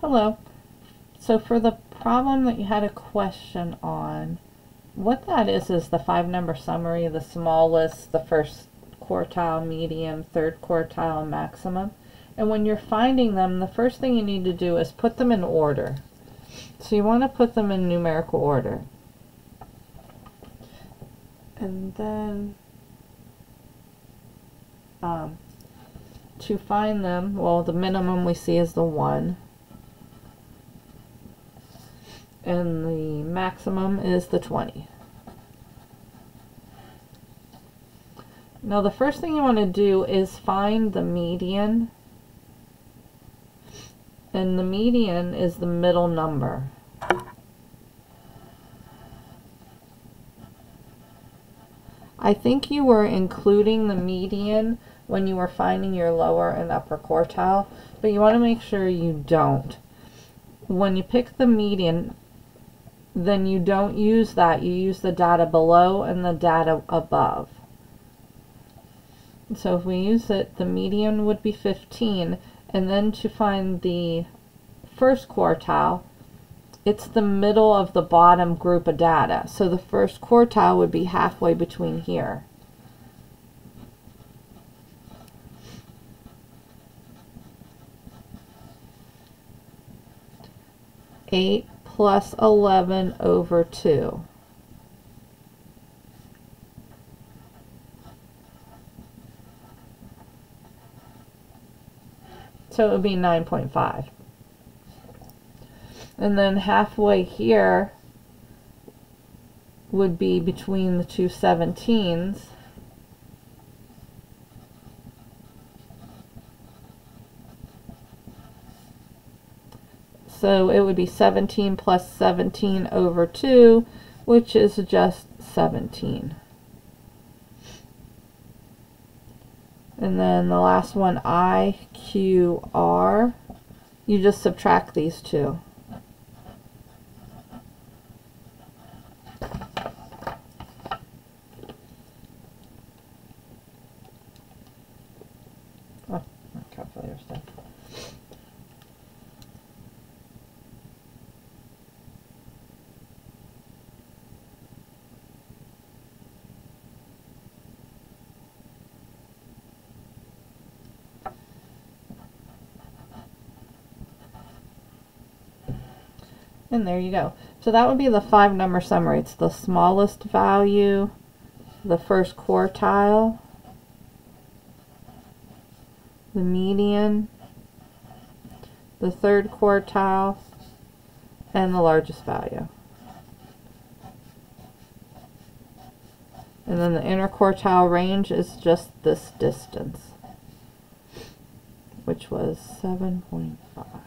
Hello. So for the problem that you had a question on, what that is is the five number summary, the smallest, the first quartile, median, third quartile, maximum. And when you're finding them, the first thing you need to do is put them in order. So you want to put them in numerical order. And then um, to find them, well, the minimum we see is the 1. And the maximum is the 20. Now the first thing you want to do is find the median. And the median is the middle number. I think you were including the median when you were finding your lower and upper quartile, but you want to make sure you don't. When you pick the median, then you don't use that. You use the data below and the data above. So if we use it, the median would be 15, and then to find the first quartile, it's the middle of the bottom group of data. So the first quartile would be halfway between here. 8 plus 11 over 2. So it would be 9.5. And then halfway here would be between the two 17s. So it would be 17 plus 17 over 2, which is just 17. And then the last one, I, Q, R. You just subtract these two. Oh, calculator stuff. And there you go. So that would be the five number summary. It's the smallest value, the first quartile, the median, the third quartile, and the largest value. And then the interquartile range is just this distance, which was 7.5.